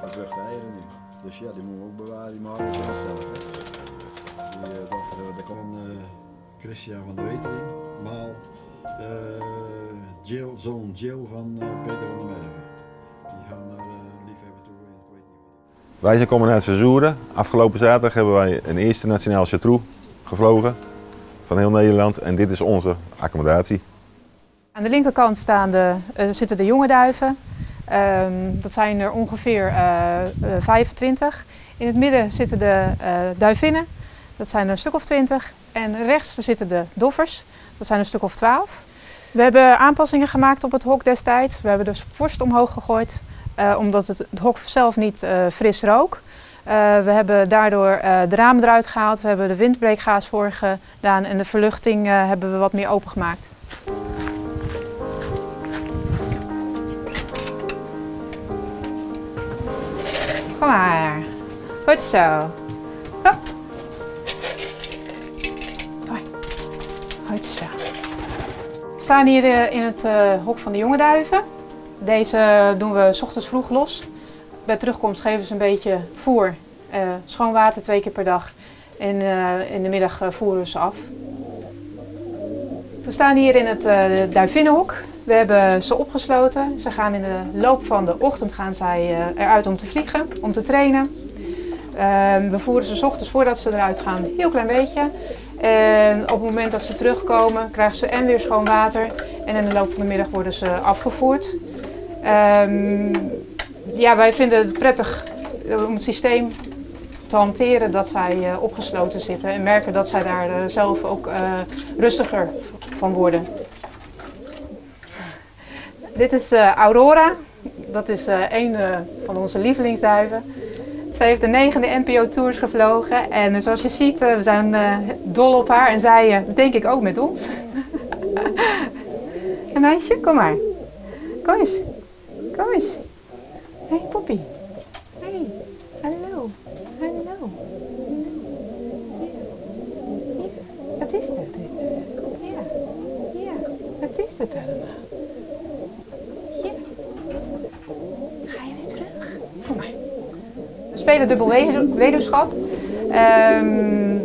Dat terug eieren nu. Dus ja, die moeten we ook bewaren, die maken we zelf. Hè. Die, uh, dat, uh, daar kwam uh, Christian van de Wetering, maal uh, Jill, zoon Jill van uh, Peter van der Merwe. Die gaan naar uh, liefhebber toe, ik weet niet. Wij zijn komen uit Verzoeren. Afgelopen zaterdag hebben wij een eerste nationaal chartreux gevlogen van heel Nederland en dit is onze accommodatie. Aan de linkerkant staan de, uh, zitten de jonge duiven. Um, dat zijn er ongeveer uh, uh, 25. In het midden zitten de duivinnen. Dat zijn er een stuk of 20. En rechts zitten de doffers. Dat zijn een stuk of 12. We hebben aanpassingen gemaakt op het hok destijds. We hebben de vorst omhoog gegooid, omdat het, het hok zelf niet fris rook. Uh, we hebben daardoor uh, de ramen eruit gehaald, we hebben de windbreekgaas voor gedaan en de verluchting uh, hebben we wat meer opengemaakt. Kom maar. Goed zo. Hop. Goed zo. We staan hier in het hok van de jonge duiven. Deze doen we 's ochtends vroeg los. Bij terugkomst geven ze een beetje voer, uh, schoon water twee keer per dag. En uh, in de middag uh, voeren we ze af. We staan hier in het duivinnenhok. We hebben ze opgesloten. Ze gaan in de loop van de ochtend gaan zij eruit om te vliegen, om te trainen. Ehm, we voeren ze 's ochtends voordat ze eruit gaan een heel klein beetje. En op het moment dat ze terugkomen krijgen ze en weer schoon water. En in de loop van de middag worden ze afgevoerd. Um, ja, wij vinden het prettig om het systeem te hanteren dat zij uh, opgesloten zitten en merken dat zij daar zelf ook rustiger van worden. Dit is Aurora, dat is een van onze lievelingsduiven. Zij heeft de negende NPO Tours gevlogen en zoals je ziet, we zijn dol op haar en zij denk ik ook met ons. Een meisje, kom maar. Kom eens. Kom eens. Hey Poppy. Hey. Hallo. Hallo. Wat is dat? Ja. Ja. Wat is dat allemaal? Ja. Ga je weer terug? Kom maar. We spelen dubbel weduwschap. Um,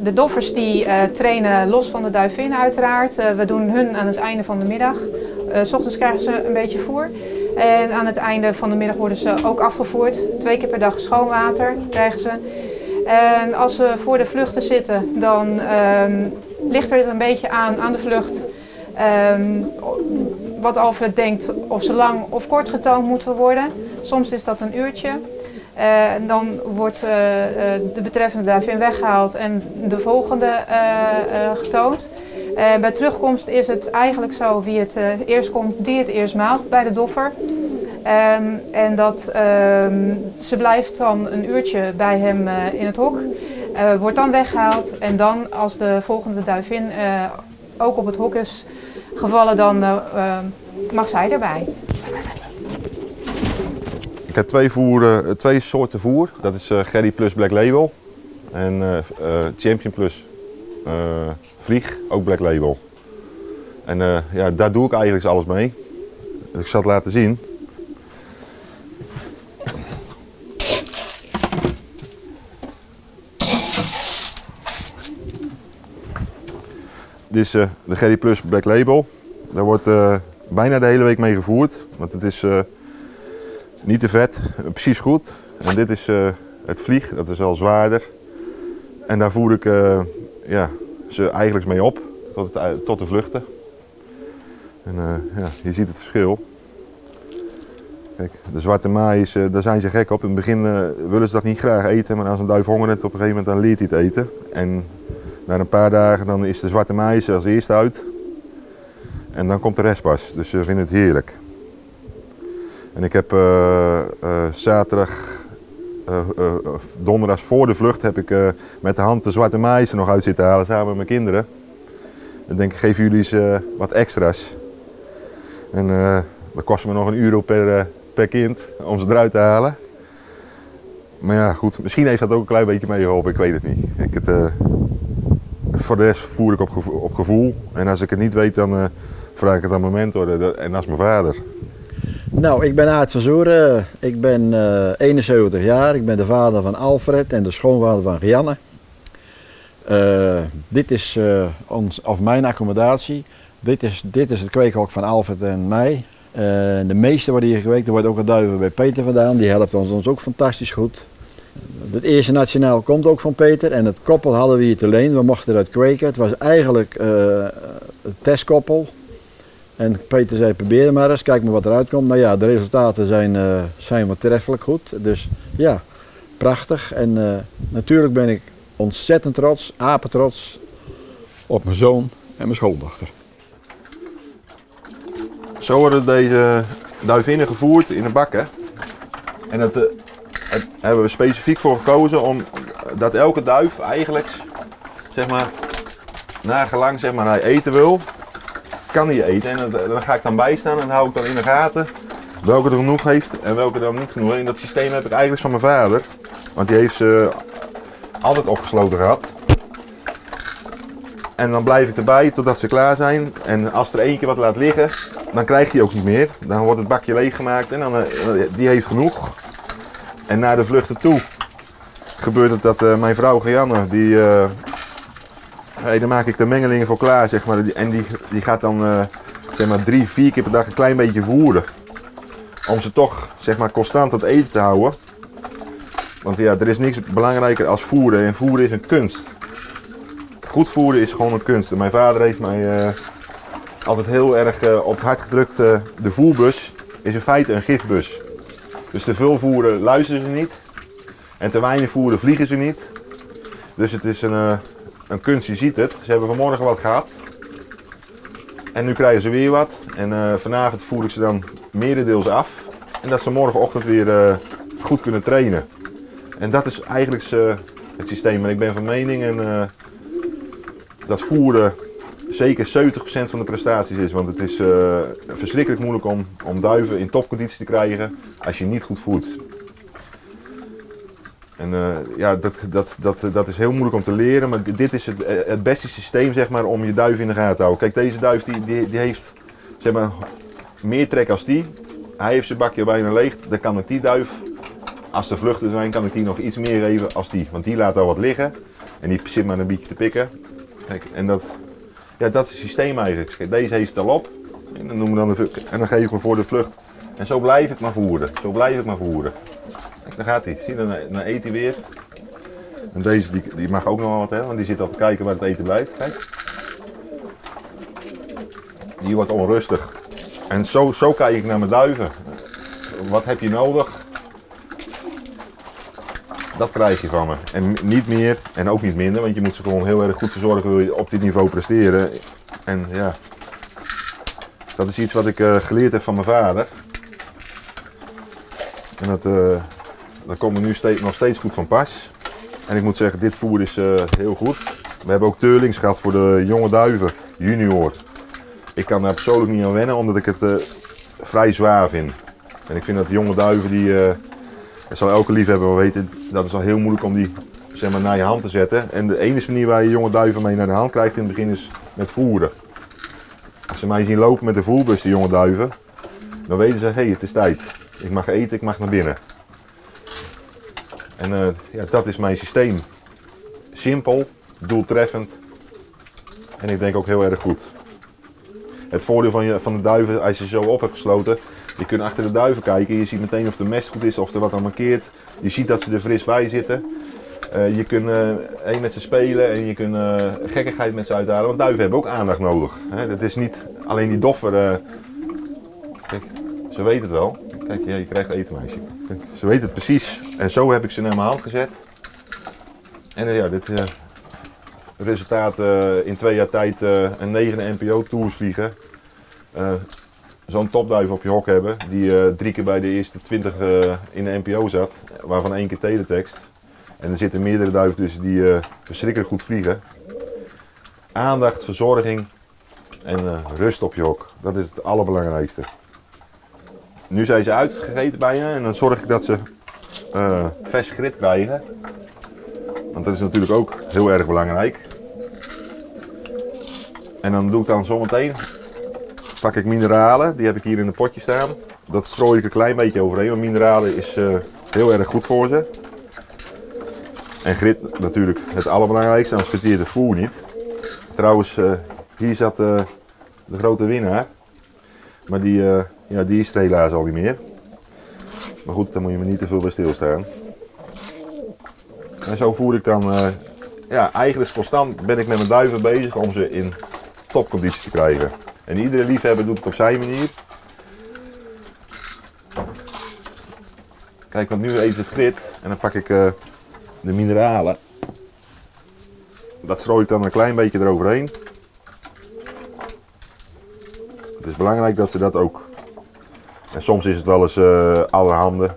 de doffers die uh, trainen los van de duivin uiteraard. Uh, we doen hun aan het einde van de middag. Uh, s ochtends krijgen ze een beetje voer. En aan het einde van de middag worden ze ook afgevoerd. Twee keer per dag schoon water krijgen ze. En als ze voor de vluchten zitten, dan um, ligt er een beetje aan, aan de vlucht. Um, wat Alfred denkt of ze lang of kort getoond moeten worden. Soms is dat een uurtje. En dan wordt uh, de betreffende duivin weggehaald en de volgende getoond. Bij terugkomst is het eigenlijk zo wie het eerst komt, die het eerst maalt bij de doffer. Um, en dat um, ze blijft dan een uurtje bij hem in het hok, wordt dan weggehaald en dan als de volgende duivin ook op het hok is gevallen, dan mag zij erbij. Ik heb twee, voeren, twee soorten voer. Dat is Gerry Plus Black Label en Champion Plus Vlieg, ook Black Label. En ja, daar doe ik eigenlijk alles mee. Ik zal het laten zien. Dit is de Gerry Plus Black Label. Daar wordt bijna de hele week mee gevoerd. Want het is niet te vet, precies goed. En dit is het vlieg, dat is al zwaarder. En daar voer ik ja, ze eigenlijk mee op tot, het, tot de vluchten. En uh, ja, je ziet het verschil. Kijk, de zwarte maïs, daar zijn ze gek op. In het begin willen ze dat niet graag eten, maar als een duif honger heeft, op een gegeven moment dan leert hij het eten. En na een paar dagen dan is de zwarte maïs als eerste uit. En dan komt de rest pas. Dus ze vinden het heerlijk. En ik heb zaterdag uh, uh, donderdags voor de vlucht heb ik met de hand de zwarte maïs er nog uit zitten halen samen met mijn kinderen. Dan denk ik, geef jullie eens wat extra's. En dat kost me nog een euro per, per kind om ze eruit te halen. Maar ja, goed, misschien heeft dat ook een klein beetje meegeholpen, ik weet het niet. Ik het, voor de rest voer ik op op gevoel. En als ik het niet weet, dan vraag ik het aan mijn mentor en dat is mijn vader. Nou, ik ben Aart van Zoeren. Ik ben eh 71 jaar. Ik ben de vader van Alfred en de schoonvader van Rianne. Eh, dit is eh, ons, of mijn accommodatie. Dit is, dit is het kweekhok van Alfred en mij. Eh, de meeste worden hier gekweekt. Er wordt ook een duiven bij Peter vandaan. Die helpt ons, ons ook fantastisch goed. Het eerste nationaal komt ook van Peter. En het koppel hadden we hier te leen. We mochten eruit kweken. Het was eigenlijk eh, een testkoppel. En Peter zei, probeer maar eens, kijk maar wat eruit komt. Nou ja, de resultaten zijn, eh, zijn wat treffelijk goed. Dus ja, prachtig. En eh, natuurlijk ben ik ontzettend trots, apetrots, op mijn zoon en mijn schoondochter. Zo worden deze duivinnen gevoerd in de bakken. En dat, eh, het- hebben we specifiek voor gekozen om dat elke duif eigenlijk, zeg maar, nagelang zeg maar, hij eten wil, kan hij eten. En dan ga ik dan bijstaan en hou ik dan in de gaten welke er genoeg heeft en welke dan niet genoeg. En dat systeem heb ik eigenlijk van mijn vader, want die heeft ze altijd opgesloten gehad. En dan blijf ik erbij totdat ze klaar zijn. En als er eentje wat laat liggen, dan krijgt hij ook niet meer. Dan wordt het bakje leeggemaakt en dan, eh, die heeft genoeg. En naar de vluchten toe gebeurt het dat eh, mijn vrouw Gianne, die, eh, daar maak ik de mengelingen voor klaar, zeg maar. En die, die gaat dan eh, zeg maar drie, vier keer per dag een klein beetje voeren. Om ze toch zeg maar constant aan het eten te houden. Want ja, er is niks belangrijker als voeren. En voeren is een kunst. Goed voeren is gewoon een kunst. Mijn vader heeft mij eh, altijd heel erg eh, op het hart gedrukt. de voerbus is in feite een gifbus. Dus te veel voeren luisteren ze niet. En te weinig voeren vliegen ze niet. Dus het is een, een kunst, je ziet het. Ze hebben vanmorgen wat gehad. En nu krijgen ze weer wat. En eh, vanavond voer ik ze dan merendeels af. En dat ze morgenochtend weer eh, goed kunnen trainen. En dat is eigenlijk het systeem. En ik ben van mening en, eh, dat voeren zeker 70% van de prestaties is. Want het is verschrikkelijk moeilijk om, om duiven in topconditie te krijgen als je niet goed voert. En eh, ja, dat, dat, dat, dat is heel moeilijk om te leren, maar dit is het, eh, het beste systeem zeg maar, om je duif in de gaten te houden. Kijk, deze duif die, die, heeft zeg maar, meer trek als die. Hij heeft zijn bakje bijna leeg, dan kan ik die duif, als er vluchten zijn, kan ik die nog iets meer geven als die. Want die laat al wat liggen en die zit maar een beetje te pikken. Kijk, en dat, ja, dat is het systeem eigenlijk. Deze heeft het al op. En dan, noemen we dan de, en dan geef ik hem voor de vlucht. En zo blijf ik maar voeren. Zo blijf ik maar voeren. Daar gaat hij. Zie je, dan, dan eet hij weer. En deze die, die mag ook nog wel wat hebben, want die zit al te kijken waar het eten blijft. Kijk. Die wordt onrustig. En zo, zo kijk ik naar mijn duiven. Wat heb je nodig? Dat krijg je van me. En niet meer en ook niet minder, want je moet ze gewoon heel erg goed verzorgen wil je op dit niveau presteren. En ja, dat is iets wat ik eh, geleerd heb van mijn vader. En dat, eh, dat komt me nu steeds, nog steeds goed van pas. En ik moet zeggen, dit voer is eh, heel goed. We hebben ook teurlings gehad voor de jonge duiven, junior. Ik kan daar persoonlijk niet aan wennen, omdat ik het eh, vrij zwaar vind. En ik vind dat jonge duiven, die, eh, dat zal elke liefhebber wel weten, dat is al heel moeilijk om die zeg maar, naar je hand te zetten. En de enige manier waar je jonge duiven mee naar de hand krijgt in het begin is met voeren. Als ze mij zien lopen met de voerbus, die jonge duiven, dan weten ze, hé, hey, het is tijd. Ik mag eten, ik mag naar binnen. En eh, ja, dat is mijn systeem. Simpel, doeltreffend en ik denk ook heel erg goed. Het voordeel van, je, van de duiven, als je ze zo op hebt gesloten, je kunt achter de duiven kijken. Je ziet meteen of de mest goed is, of er wat aan markeert. Je ziet dat ze er fris bij zitten. Eh, je kunt één met ze spelen en je kunt gekkigheid met ze uithalen. Want duiven hebben ook aandacht nodig. Hè? Het is niet alleen die doffer. kijk, ze weten het wel. Kijk, ja, je krijgt eten meisje. Ze weten het precies. En zo heb ik ze naar mijn hand gezet. En eh, ja, dit eh, resultaat eh, in twee jaar tijd een negende NPO-tours vliegen. Zo'n topduif op je hok hebben, die drie keer bij de eerste 20 eh, in de NPO zat, waarvan één keer teletext. En er zitten meerdere duiven tussen die verschrikkelijk goed vliegen. Aandacht, verzorging en rust op je hok. Dat is het allerbelangrijkste. Nu zijn ze uitgegeten bij je en dan zorg ik dat ze eh, vers grit krijgen. Want dat is natuurlijk ook heel erg belangrijk. En dan doe ik dan zometeen, pak ik mineralen, die heb ik hier in een potje staan. dat strooi ik een klein beetje overheen, want mineralen is eh, heel erg goed voor ze. En grit natuurlijk het allerbelangrijkste, anders verteert het voer niet. Trouwens, eh, hier zat de grote winnaar. Maar die, ja, die is er helaas al niet meer. Maar goed, daar moet je me niet te veel bij stilstaan. En zo voer ik dan, eh, ja, eigenlijk constant ben ik met mijn duiven bezig om ze in topconditie te krijgen. En iedere liefhebber doet het op zijn manier. Kijk, want nu even het grit en dan pak ik eh, de mineralen. Dat strooi ik dan een klein beetje eroverheen. Het is belangrijk dat ze dat ook. En soms is het wel eens eh allerhande.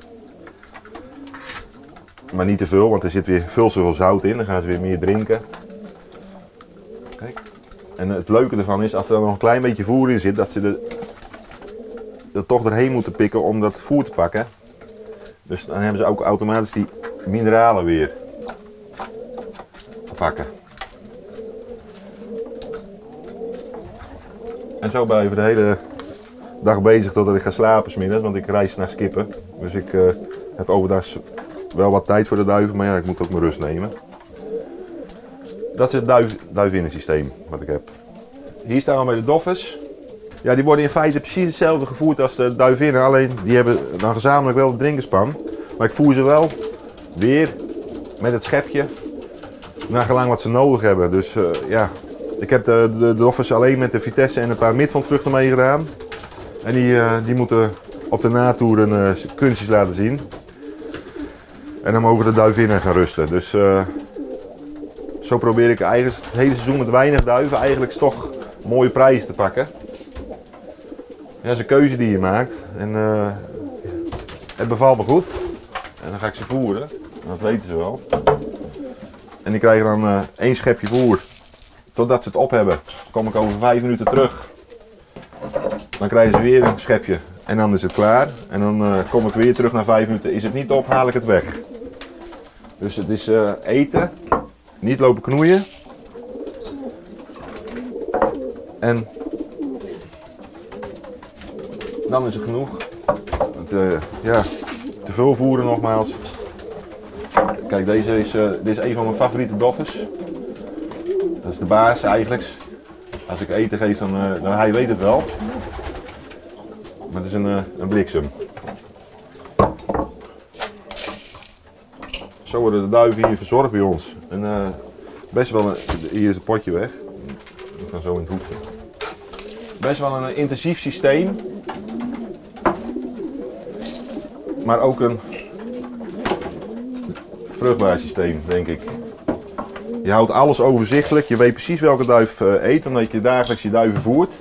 Maar niet te veel, want er zit weer veel te veel zout in. Dan gaan ze weer meer drinken. Kijk. En het leuke ervan is, als er dan nog een klein beetje voer in zit, dat ze er, er toch doorheen moeten pikken om dat voer te pakken. Dus dan hebben ze ook automatisch die mineralen weer te pakken. En zo ik de hele dag bezig totdat ik ga slapen smiddags, want ik reis naar Skippen. Dus ik eh, heb overdag wel wat tijd voor de duiven, maar ja, ik moet ook mijn rust nemen. Dat is het duif, duivinnensysteem wat ik heb. Hier staan we bij de doffers. Ja, die worden in feite precies hetzelfde gevoerd als de duivinnen, alleen die hebben dan gezamenlijk wel de drinkerspan. Maar ik voer ze wel weer met het schepje naar gelang wat ze nodig hebben. Dus eh, ja, ik heb de, de, doffers alleen met de Vitesse en een paar midvondvluchten meegedaan. En die, eh, die moeten op de natoeren eh, kunstjes laten zien. En dan mogen de duivinnen gaan rusten. Dus eh, zo probeer ik eigenlijk het hele seizoen met weinig duiven eigenlijk toch mooie prijzen te pakken. Ja, dat is een keuze die je maakt. En het bevalt me goed. En dan ga ik ze voeren. Dat weten ze wel. En die krijgen dan één schepje voer. Totdat ze het op hebben. Kom ik over vijf minuten terug. Dan krijgen ze weer een schepje. En dan is het klaar. En dan eh, kom ik weer terug na vijf minuten. Is het niet op, haal ik het weg. Dus het is eh, eten. Niet lopen knoeien. En dan is het genoeg. Want, eh, ja, te veel voeren nogmaals. Kijk, deze is, dit is een van mijn favoriete doffers. Dat is de baas eigenlijk. Als ik eten geef, dan, dan hij weet het wel. Eh, een bliksem. Zo worden de duiven hier verzorgd bij ons. En, eh, best wel een, hier is het potje weg. Ik ga zo in het hoekje. Best wel een intensief systeem. Maar ook een vruchtbaar systeem, denk ik. Je houdt alles overzichtelijk. Je weet precies welke duif eh, eet, omdat je dagelijks je duiven voert.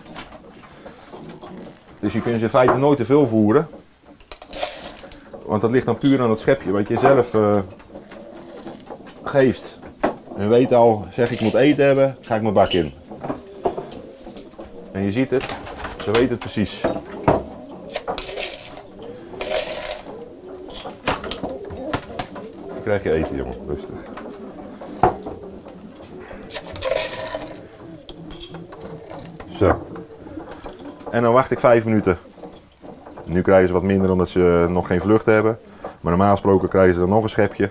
Dus je kunt ze in feite nooit te veel voeren. Want dat ligt dan puur aan het schepje wat je zelf eh, geeft. En weet al, zeg ik moet eten hebben, ga ik mijn bak in. En je ziet het, ze weten het precies. Dan krijg je eten, jongen, rustig. Zo. En dan wacht ik vijf minuten. Nu krijgen ze wat minder omdat ze nog geen vlucht hebben. Maar normaal gesproken krijgen ze dan nog een schepje.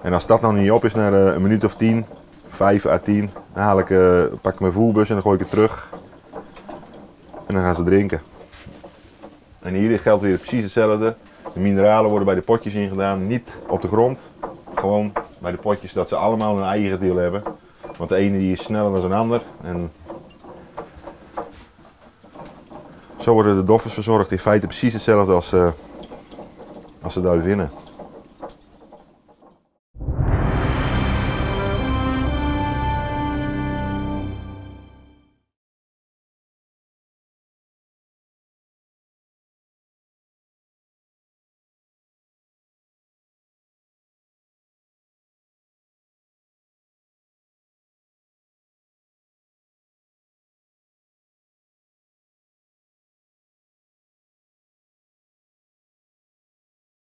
En als dat nou niet op is na eh, een minuut of tien, vijf à tien, dan haal ik, eh, pak ik mijn voerbus en dan gooi ik het terug. En dan gaan ze drinken. En hier geldt weer precies hetzelfde. De mineralen worden bij de potjes ingedaan, niet op de grond. Gewoon bij de potjes, dat ze allemaal een eigen deel hebben. Want de ene die is sneller dan een ander. En zo worden de doffers verzorgd. In feite precies hetzelfde als, eh als de duivinnen.